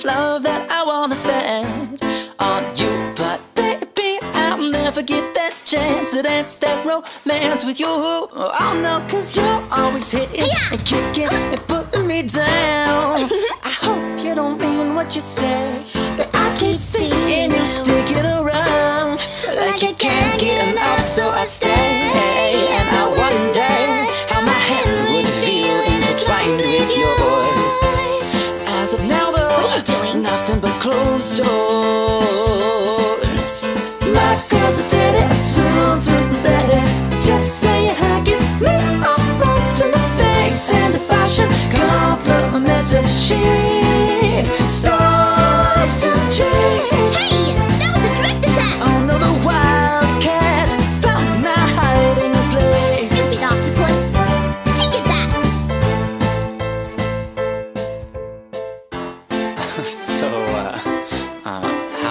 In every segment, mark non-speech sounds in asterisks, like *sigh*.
of love that I wanna spend on you. But baby, I'll never get that chance to dance that romance with you. Oh no, cause you're always hitting yeah. and kicking and putting me down. *laughs* I hope you don't mean what you say, but I keep seeing you sticking around like you can't get enough, so I stay closed doors. My girls are dirty, soon, soon, dirty. Just saying how gets me off much in the face and the fashion complimented. She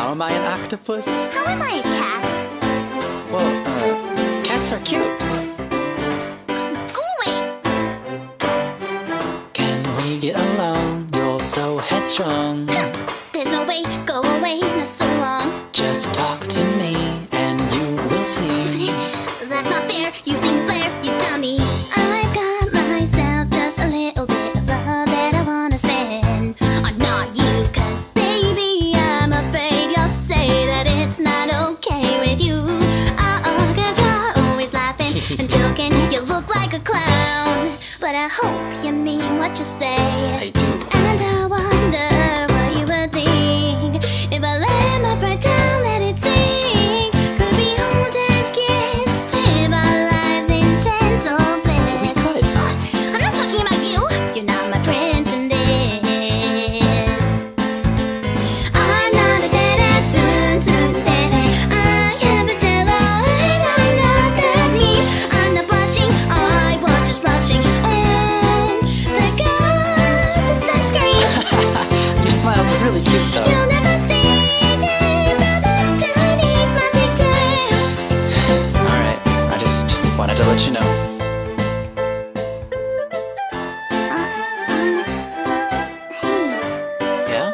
how am I an octopus? How am I a cat? Well, uh, cats are cute. Go away! Can we get along? You're so headstrong. There's no way, go away, not so long. Just talk to me and you will see. *laughs* That's not fair, using flair, you dummy. Hope you mean what you say. Really cute though. You'll never see Jay Brother underneath my pigtails. Alright, I just wanted to let you know. Uh, um, hey, Yeah?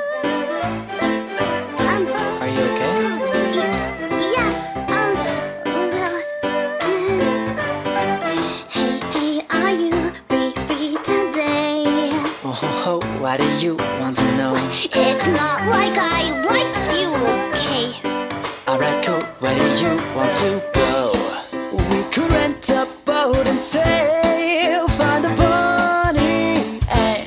um, Are you okay? yeah, um, well, hey, hey, are you free, free today? Oh, why do you want to to go? We could rent a boat and sail, find a pony and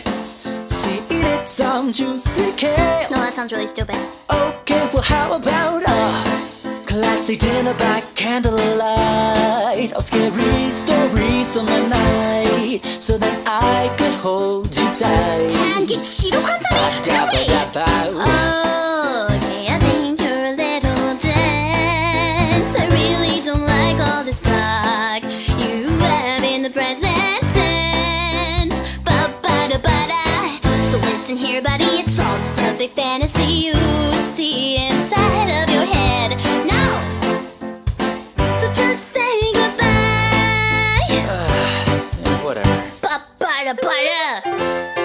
feed it some juicy kale. No, that sounds really stupid. Okay, well, how about a classy dinner by candlelight? Or scary stories on the night so that I could hold you tight. And get on me? No way! big fantasy you see inside of your head No, So just say goodbye. Uh, *sighs* whatever. Ba-ba-da-ba-da.